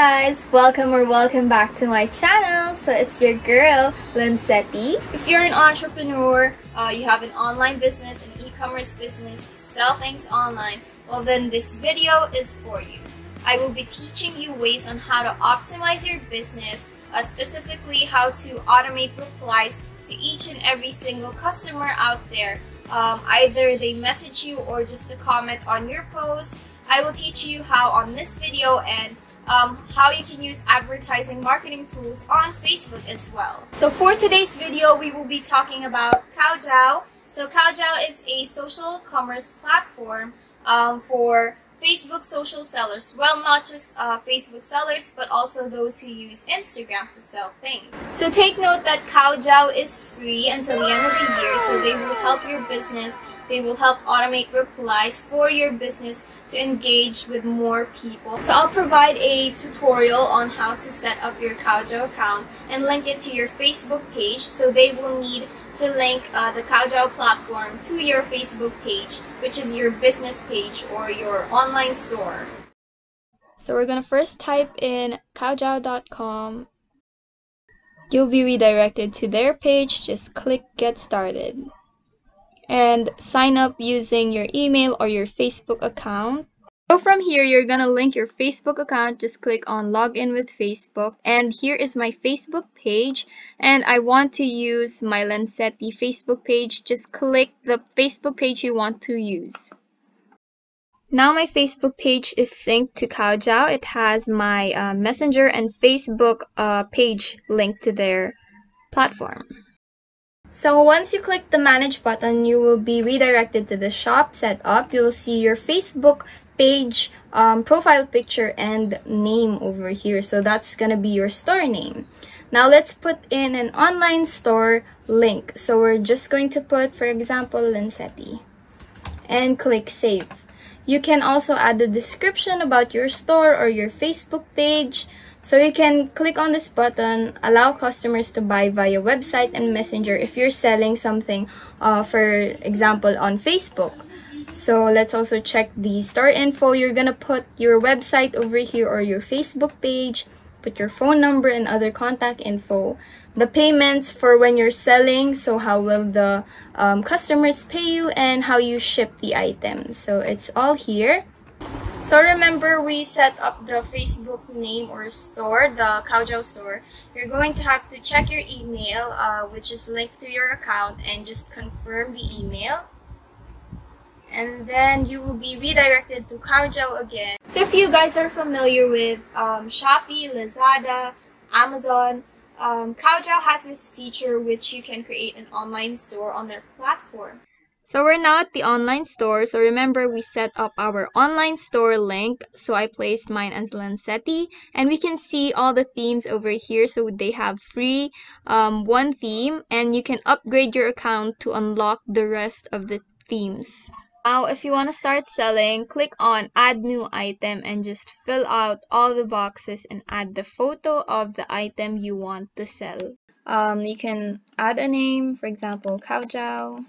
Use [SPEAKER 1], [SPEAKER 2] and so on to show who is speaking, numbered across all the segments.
[SPEAKER 1] guys! Welcome or welcome back to my channel. So it's your girl, Lancetti. If you're an entrepreneur, uh, you have an online business, an e-commerce business, you sell things online, well then this video is for you. I will be teaching you ways on how to optimize your business, uh, specifically how to automate replies to each and every single customer out there. Um, either they message you or just a comment on your post. I will teach you how on this video and um, how you can use advertising marketing tools on Facebook as well. So for today's video, we will be talking about Kaojao. So Kaojao is a social commerce platform um, for Facebook social sellers. Well, not just uh, Facebook sellers, but also those who use Instagram to sell things. So take note that Kaojao is free until the end of the year, so they will help your business they will help automate replies for your business to engage with more people. So I'll provide a tutorial on how to set up your Kaojao account and link it to your Facebook page. So they will need to link uh, the Kaojao platform to your Facebook page, which is your business page or your online store. So we're going to first type in kaojao.com. You'll be redirected to their page. Just click get started and sign up using your email or your Facebook account. So from here, you're gonna link your Facebook account. Just click on login with Facebook. And here is my Facebook page. And I want to use my Lancetti Facebook page. Just click the Facebook page you want to use. Now my Facebook page is synced to Kaojao. It has my uh, Messenger and Facebook uh, page linked to their platform. So once you click the manage button, you will be redirected to the shop setup. You will see your Facebook page, um, profile picture, and name over here. So that's going to be your store name. Now let's put in an online store link. So we're just going to put, for example, Lancetti and click save. You can also add the description about your store or your Facebook page. So you can click on this button, allow customers to buy via website and messenger if you're selling something, uh, for example, on Facebook. So let's also check the store info. You're gonna put your website over here or your Facebook page, put your phone number and other contact info. The payments for when you're selling, so how will the um, customers pay you and how you ship the items. So it's all here. So remember, we set up the Facebook name or store, the Kaojao store. You're going to have to check your email, uh, which is linked to your account, and just confirm the email. And then you will be redirected to Kaojao again. So if you guys are familiar with um, Shopee, Lazada, Amazon, um, Kaojao has this feature which you can create an online store on their platform. So we're now at the online store. So remember we set up our online store link. So I placed mine as Lancetti and we can see all the themes over here. So they have free um, one theme and you can upgrade your account to unlock the rest of the themes. Now, if you want to start selling, click on add new item and just fill out all the boxes and add the photo of the item you want to sell. Um, you can add a name, for example, Kaojao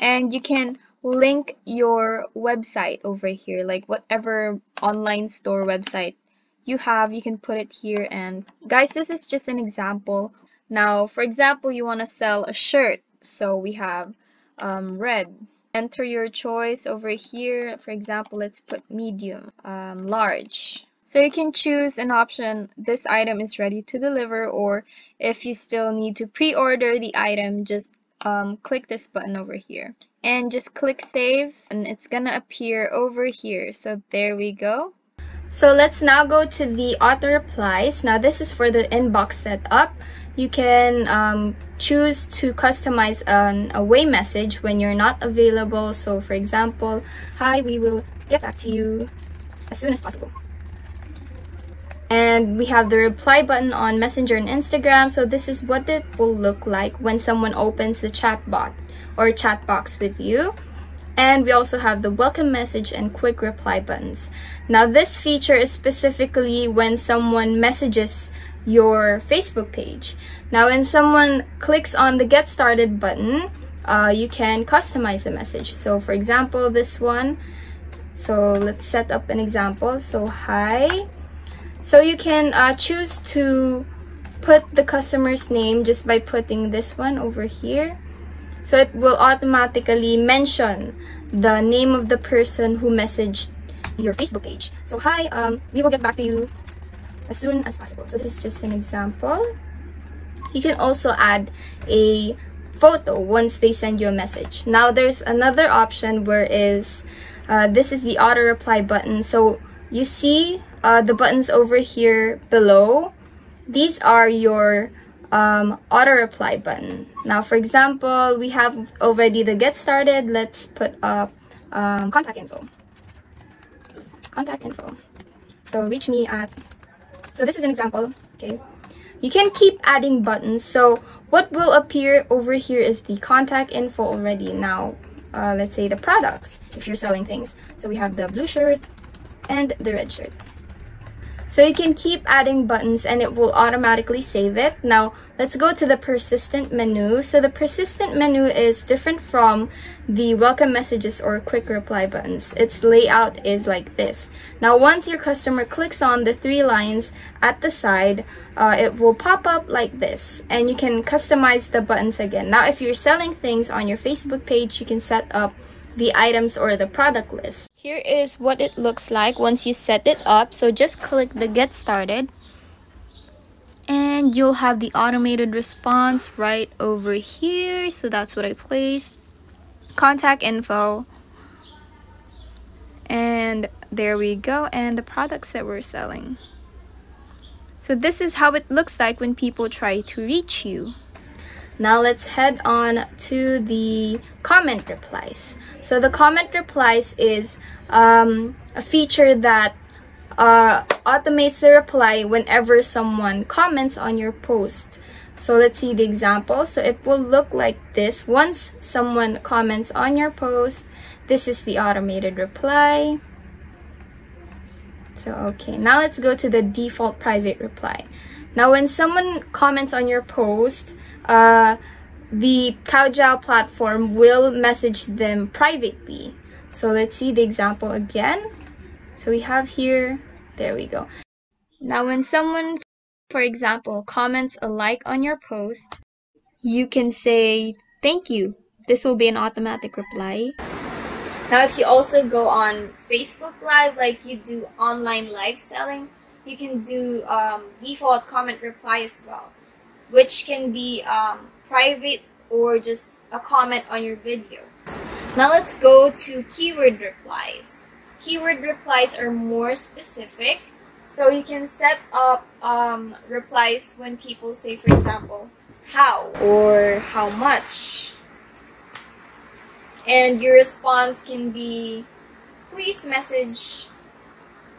[SPEAKER 1] and you can link your website over here like whatever online store website you have you can put it here. And guys this is just an example. Now for example you want to sell a shirt. So we have um, red. Enter your choice over here. For example let's put medium um, large. So you can choose an option. This item is ready to deliver or if you still need to pre-order the item just um, click this button over here. And just click save and it's gonna appear over here. So there we go. So let's now go to the auto replies. Now this is for the inbox setup. You can um, choose to customize an away message when you're not available. So for example hi we will get back to you as soon as possible and we have the reply button on messenger and instagram. So this is what it will look like when someone opens the chat bot or chat box with you. And we also have the welcome message and quick reply buttons. Now this feature is specifically when someone messages your facebook page. Now when someone clicks on the get started button uh, you can customize the message. So for example this one. So let's set up an example. So hi So you can uh, choose to put the customer's name just by putting this one over here. So it will automatically mention the name of the person who messaged your Facebook page. So hi, um, we will get back to you as soon as possible. So this is just an example. You can also add a photo once they send you a message. Now there's another option where is uh, this is the auto reply button. So you see uh, the buttons over here below. These are your um, auto reply button. Now, for example, we have already the get started. Let's put up um, contact info. Contact info. So reach me at, so this is an example, okay? You can keep adding buttons. So what will appear over here is the contact info already. Now, uh, let's say the products, if you're selling things. So we have the blue shirt and the red shirt. So you can keep adding buttons and it will automatically save it. Now, let's go to the persistent menu. So the persistent menu is different from the welcome messages or quick reply buttons. Its layout is like this. Now, once your customer clicks on the three lines at the side, uh, it will pop up like this and you can customize the buttons again. Now, if you're selling things on your Facebook page, you can set up the items or the product list. Here is what it looks like once you set it up. So just click the get started and you'll have the automated response right over here. So that's what I placed. Contact info. And there we go. And the products that we're selling. So this is how it looks like when people try to reach you. Now let's head on to the comment replies. So the comment replies is um, a feature that uh, automates the reply whenever someone comments on your post. So let's see the example. So it will look like this. Once someone comments on your post, this is the automated reply. So okay, now let's go to the default private reply. Now when someone comments on your post, uh, the Kaojao platform will message them privately. So let's see the example again. So we have here, there we go. Now when someone, for example, comments a like on your post, you can say, thank you. This will be an automatic reply. Now if you also go on Facebook Live, like you do online live selling, you can do um, default comment reply as well which can be um, private or just a comment on your video. Now let's go to keyword replies. Keyword replies are more specific. So you can set up um, replies when people say, for example, how or how much. And your response can be, please message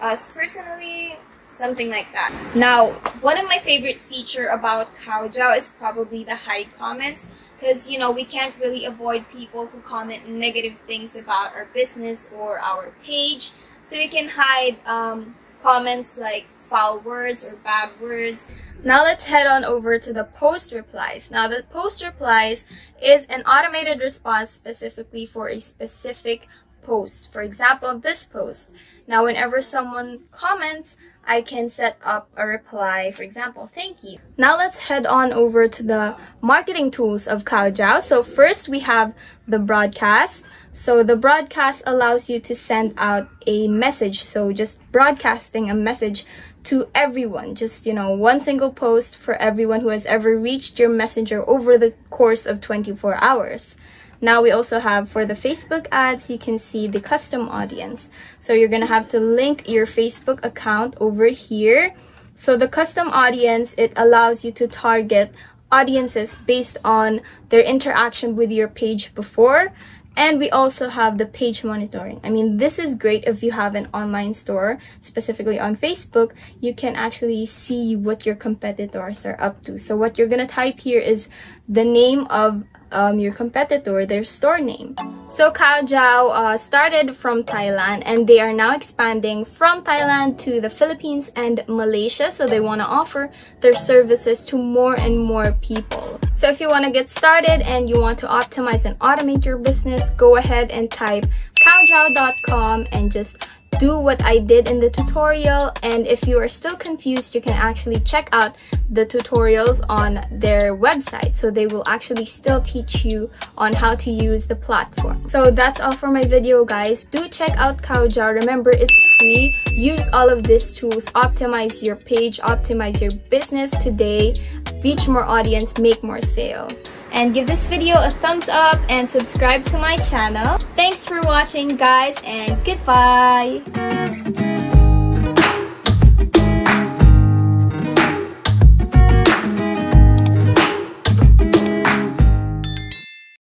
[SPEAKER 1] us personally something like that. Now, one of my favorite feature about Kaojao is probably the hide comments because, you know, we can't really avoid people who comment negative things about our business or our page. So you can hide um, comments like foul words or bad words. Now let's head on over to the post replies. Now the post replies is an automated response specifically for a specific post. For example, this post. Now whenever someone comments, I can set up a reply, for example, thank you. Now let's head on over to the marketing tools of Kaojao. So first we have the broadcast. So the broadcast allows you to send out a message. So just broadcasting a message to everyone. Just, you know, one single post for everyone who has ever reached your messenger over the course of 24 hours. Now we also have for the Facebook ads, you can see the custom audience. So you're going to have to link your Facebook account over here. So the custom audience, it allows you to target audiences based on their interaction with your page before and we also have the page monitoring. I mean, this is great if you have an online store, specifically on Facebook, you can actually see what your competitors are up to. So what you're going to type here is the name of um, your competitor, their store name. So Kaojao uh, started from Thailand and they are now expanding from Thailand to the Philippines and Malaysia. So they want to offer their services to more and more people. So if you want to get started and you want to optimize and automate your business, go ahead and type kaojao.com and just do what I did in the tutorial and if you are still confused you can actually check out the tutorials on their website so they will actually still teach you on how to use the platform. So that's all for my video guys. Do check out Kaojao. Remember it's free. Use all of these tools. Optimize your page, optimize your business today, reach more audience, make more sale and give this video a thumbs up and subscribe to my channel. Thanks for watching guys and goodbye!